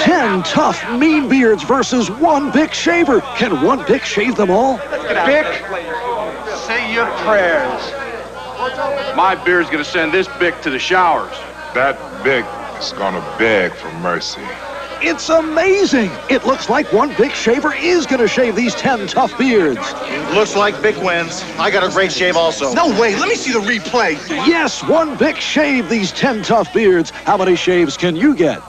Ten tough, mean beards versus one Bic shaver. Can one Bic shave them all? Bic, say your prayers. My beard's gonna send this Bic to the showers. That Bic is gonna beg for mercy. It's amazing. It looks like one Bic shaver is going to shave these 10 tough beards. Looks like Bic wins. I got a great shave also. No way. Let me see the replay. Yes, one Bic shaved these 10 tough beards. How many shaves can you get?